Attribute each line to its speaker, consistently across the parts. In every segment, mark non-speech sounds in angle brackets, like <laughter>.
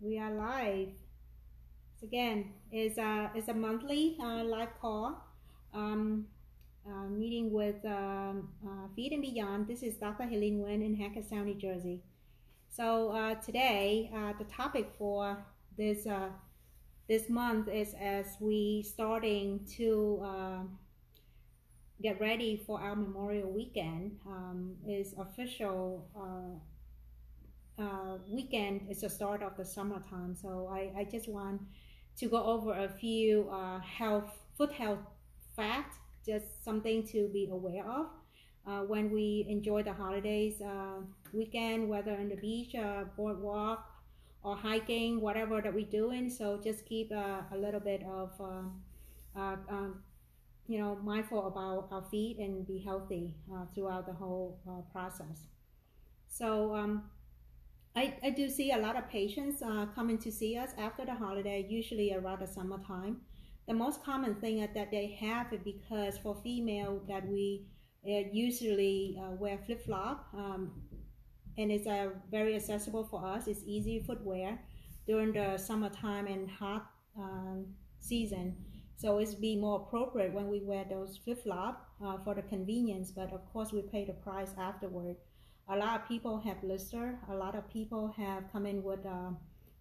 Speaker 1: we are live. So again, it's a, it's a monthly uh, live call um, uh, meeting with um, uh, Feet and Beyond. This is Dr. Helene Nguyen in Hackettstown, New Jersey. So uh, today, uh, the topic for this uh, this month is as we starting to get ready for our Memorial Weekend um, is official uh, weekend is the start of the summertime. So I, I just want to go over a few uh, health, foot health facts, just something to be aware of. Uh, when we enjoy the holidays uh, weekend, whether on the beach, uh, boardwalk, or hiking, whatever that we're doing. So just keep uh, a little bit of, um, you know, mindful about our feet and be healthy throughout the whole process. So um, I, I do see a lot of patients uh, coming to see us after the holiday, usually around the summertime. The most common thing that they have is because for female that we uh, usually uh, wear flip flop, um, and it's uh, very accessible for us. It's easy footwear during the summertime and hot um, season. So it's be more appropriate when we wear those flip flop uh, for the convenience. But of course, we pay the price afterward a lot of people have blister. A lot of people have come in with uh,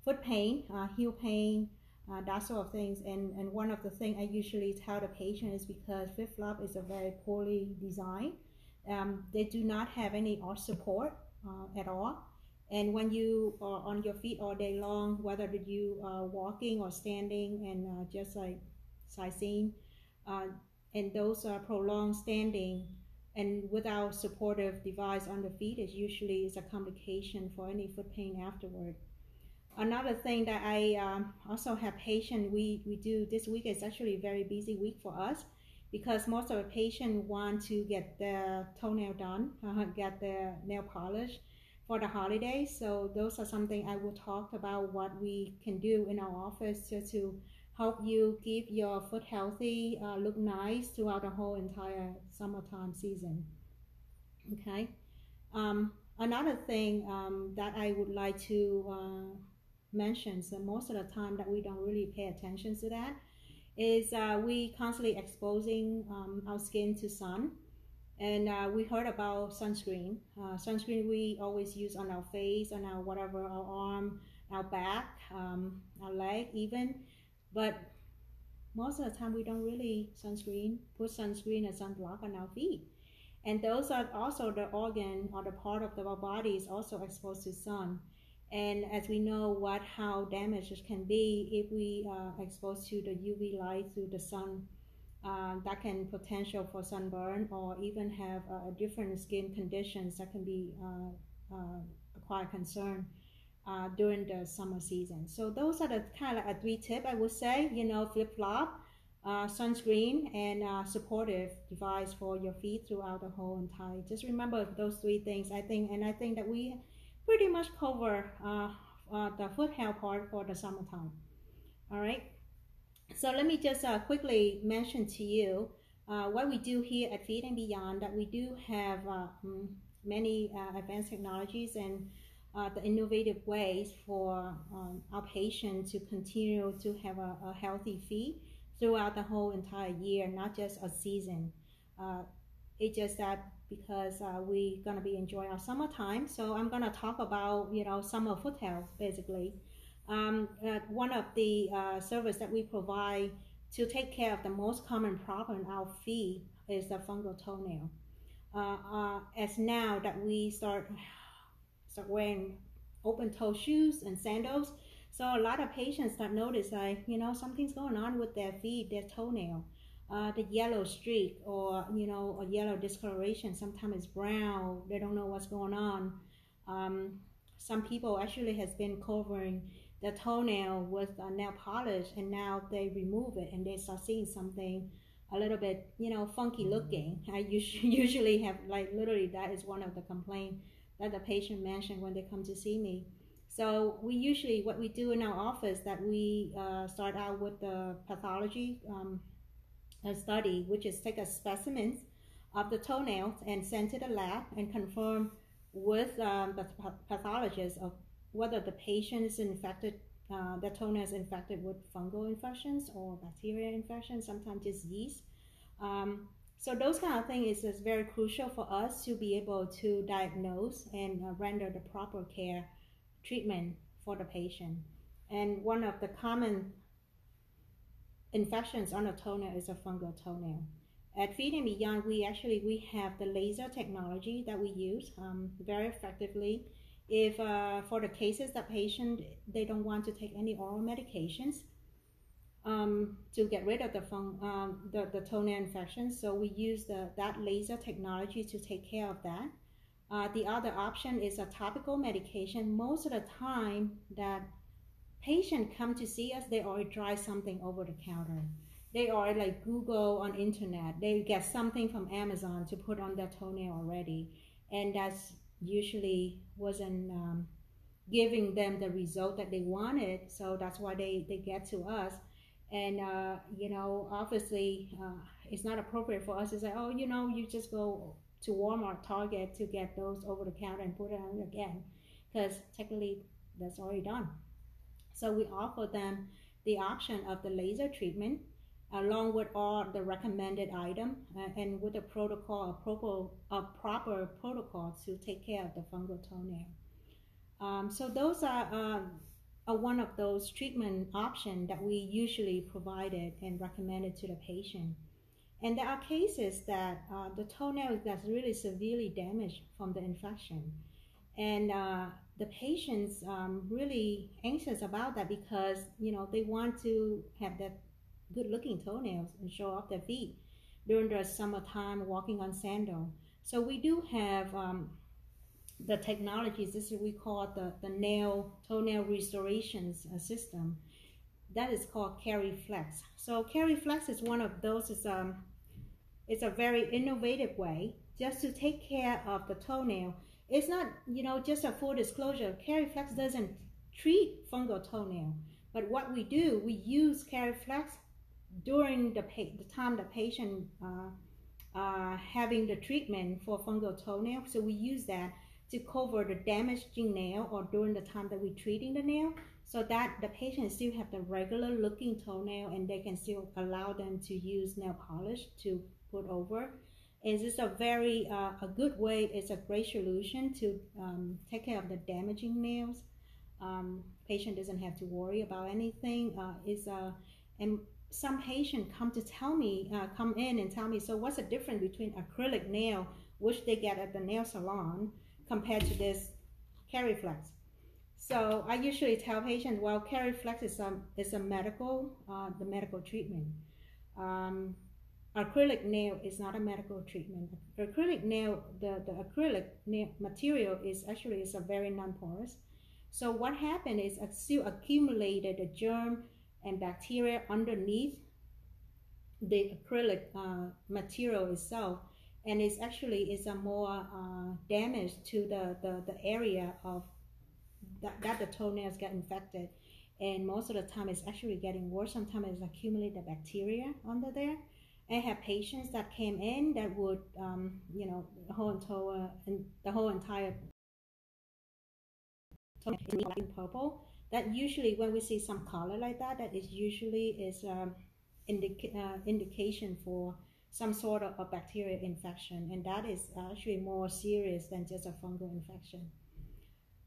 Speaker 1: foot pain, uh, heel pain, uh, that sort of things. And, and one of the things I usually tell the patient is because flip flop is a very poorly designed. Um, they do not have any arch support uh, at all. And when you are on your feet all day long, whether you are walking or standing and uh, just like sightseeing, uh, and those are prolonged standing, and without supportive device on the feet it usually is a complication for any foot pain afterward. Another thing that I um, also have patient we, we do this week is actually a very busy week for us because most of the patient want to get their toenail done, uh, get their nail polish for the holidays. So those are something I will talk about what we can do in our office to, to help you keep your foot healthy, uh, look nice throughout the whole entire summertime season. Okay. Um, another thing um, that I would like to uh, mention, so most of the time that we don't really pay attention to that, is uh, we constantly exposing um, our skin to sun. And uh, we heard about sunscreen. Uh, sunscreen we always use on our face, on our whatever, our arm, our back, um, our leg even. But most of the time we don't really sunscreen, put sunscreen and sunblock on our feet. And those are also the organ or the part of our body is also exposed to sun. And as we know what how damage it can be if we are uh, exposed to the UV light through the sun, uh, that can potential for sunburn or even have uh, different skin conditions that can be uh, uh quite concern uh, during the summer season. So those are the kind of a three tip I would say. You know, flip flop, uh, sunscreen, and uh, supportive device for your feet throughout the whole entire. Just remember those three things. I think, and I think that we pretty much cover uh, uh, the foot health part for the summertime. All right. So let me just uh, quickly mention to you what we do here at Feet and Beyond. That we do have mm, many advanced technologies and uh, the innovative ways for um, our patients to continue to have a, a, healthy feet throughout the whole entire year, not just a season. Uh, it's just that because uh, we're gonna be enjoying our summertime, so I'm gonna talk about you know summer foot health basically. Um, uh, one of the uh, service that we provide to take care of the most common problem our feet is the fungal toenail. Uh, as now that we start start wearing open toe shoes and sandals. So a lot of patients start notice like, you know, something's going on with their feet, their toenail. Uh, the yellow streak or, you know, a yellow discoloration. Sometimes it's brown. They don't know what's going on. Um, some people actually has been covering the toenail with nail polish and now they remove it and they start seeing something a little bit, you know, funky looking. I <laughs> usually have like literally that is one of the complaints that the patient mentioned when they come to see me. So we usually, what we do in our office, that we uh, start out with the pathology um, study, which is take a specimen of the toenails and send to the lab and confirm with um, the pathologist of whether the patient is infected, uh, the toenail is infected with fungal infections or bacteria infections, sometimes just yeast. Um, so those kind of things is, is very crucial for us to be able to diagnose and uh, render the proper care treatment for the patient. And one of the common infections on the toenail is a fungal toenail. At Feet and Beyond, we actually we have the laser technology that we use um, very effectively. If uh, for the cases that patient they don't want to take any oral medications um, to get rid of the, fun, um, the the toenail infections, so we use the that laser technology to take care of that. Uh, the other option is a topical medication. Most of the time that patient come to see us, they already try something over the counter. They are like Google on internet. They get something from Amazon to put on their toenail already, and that's usually wasn't um, giving them the result that they wanted. So that's why they they get to us, and uh, you know obviously uh, it's not appropriate for us to say, oh, you know, you just go to Walmart, Target to get those over the counter and put it on again, because technically that's already done. So we offer them the option of the laser treatment along with all the recommended item uh, and with a protocol, a proper, a proper protocol to take care of the fungal toenail. Um, so those are, uh, are one of those treatment options that we usually provided and recommended to the patient. And there are cases that uh, the toenail gets really severely damaged from the infection. And uh, the patients um, really anxious about that because you know they want to have that good looking toenails and show off their feet during the summertime walking on sandal. So we do have um, the technologies. This is we call the the nail toenail restorations uh, system. That is called Flex. So Flex is one of those. Is um, it's a very innovative way just to take care of the toenail it's not, you know, just a full disclosure. KeryFlex doesn't treat fungal toenail, but what we do, we use KeryFlex during the, the time the patient uh, uh, having the treatment for fungal toenail. So we use that to cover the damaging nail or during the time that we're treating the nail. So that the patient still have the regular looking toenail and they can still allow them to use nail polish to put over. Is this a very uh, a good way it's a great solution to um, take care of the damaging nails. Um, patient doesn't have to worry about anything uh, is uh, and some patient come to tell me uh, come in and tell me so what's the difference between acrylic nail which they get at the nail salon compared to this KeryFlex so I usually tell patients well KeryFlex is a, is a medical uh, the medical treatment um, acrylic nail is not a medical treatment. Acrylic nail, the, the acrylic nail material is actually is a very non-porous. So what happened is it still accumulated the germ and bacteria underneath the acrylic uh, material itself, and it's actually is a more uh, damage to the, the, the area of that, that the toenails get infected. And most of the time, it's actually getting worse. Sometimes it's accumulated bacteria under there I have patients that came in that would, um, you know, the whole entire, and the whole entire in purple. That usually, when we see some color like that, that is usually is um, indica- uh, indication for some sort of a bacterial infection, and that is actually more serious than just a fungal infection.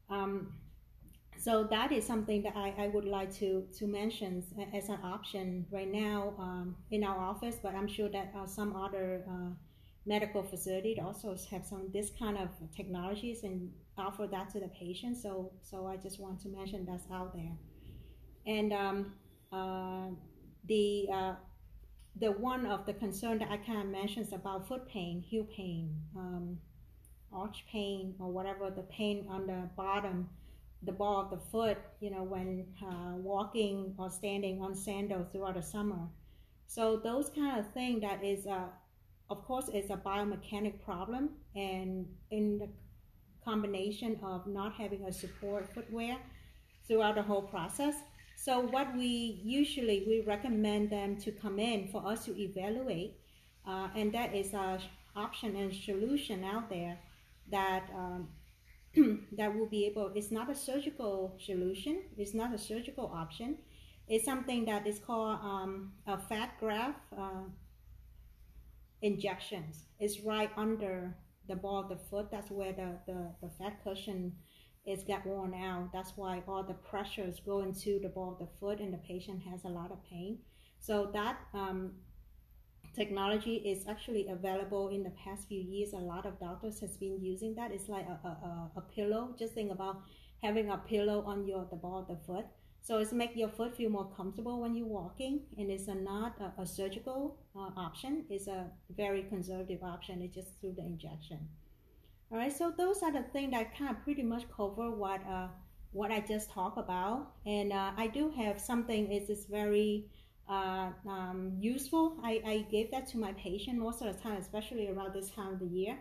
Speaker 1: Um, so that is something that I, I would like to, to mention as an option right now um, in our office, but I'm sure that uh, some other uh, medical facility also have some this kind of technologies and offer that to the patient. So so I just want to mention that's out there. And um, uh, the uh, the one of the concern that I kind of mentioned about foot pain, heel pain, um, arch pain, or whatever the pain on the bottom the ball of the foot, you know, when uh, walking or standing on sandals throughout the summer. So those kind of thing that is, uh, of course, is a biomechanic problem, and in the combination of not having a support footwear throughout the whole process. So what we usually we recommend them to come in for us to evaluate, uh, and that is a option and solution out there that um, <clears throat> that will be able. It's not a surgical solution. It's not a surgical option. It's something that is called um, a fat graft uh, injections. It's right under the ball of the foot. That's where the, the, the fat cushion is get worn out. That's why all the pressures go into the ball of the foot and the patient has a lot of pain. So that um, technology is actually available in the past few years. A lot of doctors has been using that. It's like a, a, a pillow. Just think about having a pillow on your the ball of the foot. So it's make your foot feel more comfortable when you're walking, and it's a not a, a surgical uh, option. It's a very conservative option. It's just through the injection. All right, so those are the things that kind of pretty much cover what uh, what I just talked about. And uh, I do have something is is very uh, um, useful. I, I gave that to my patient most of the time, especially around this time of the year.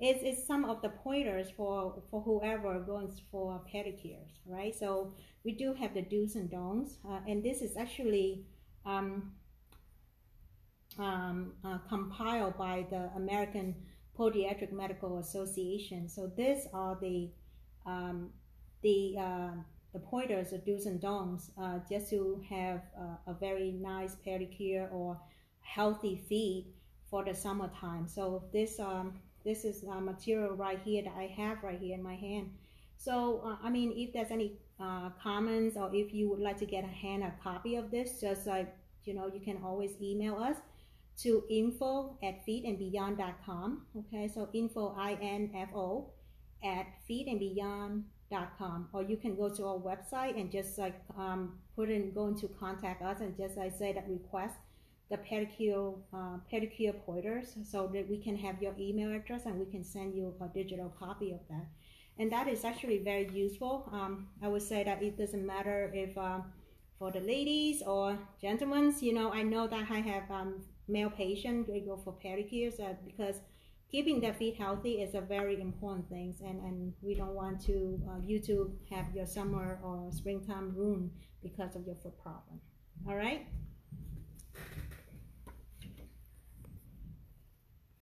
Speaker 1: It's, it's some of the pointers for, for whoever goes for pedicures, right? So we do have the do's and don'ts, uh, and this is actually um, um, uh, compiled by the American Podiatric Medical Association. So these are the um, the uh, the pointers, the do's and don'ts, uh, just to have uh, a very nice pedicure or healthy feet for the summertime. So this um, this is material right here that I have right here in my hand. So uh, I mean, if there's any uh, comments or if you would like to get a hand a copy of this, just like you know, you can always email us to info at feetandbeyond.com. Okay, so info I N F O at feetandbeyond.com com or you can go to our website and just like um, put in go into contact us and just like say that request the pedicure uh, pedicure pointers so that we can have your email address and we can send you a digital copy of that. And that is actually very useful. Um, i would say that it doesn't matter if um, for the ladies or gentlemen you know i know that i have um, male patients they go for pedicures uh, because keeping their feet healthy is a very important thing and, and we don't want to uh, you to have your summer or springtime ruined because of your foot problem. All right